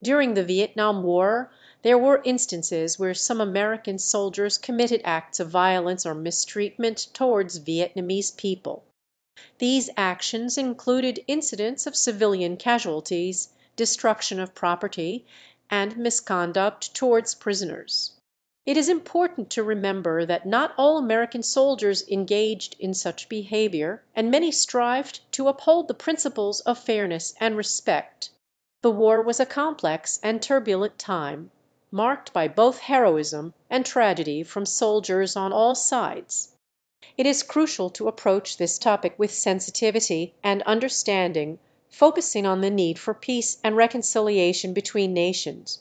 During the Vietnam War there were instances where some American soldiers committed acts of violence or mistreatment towards Vietnamese people. These actions included incidents of civilian casualties, destruction of property, and misconduct towards prisoners. It is important to remember that not all American soldiers engaged in such behaviour, and many strived to uphold the principles of fairness and respect. The war was a complex and turbulent time, marked by both heroism and tragedy from soldiers on all sides. It is crucial to approach this topic with sensitivity and understanding, focusing on the need for peace and reconciliation between nations.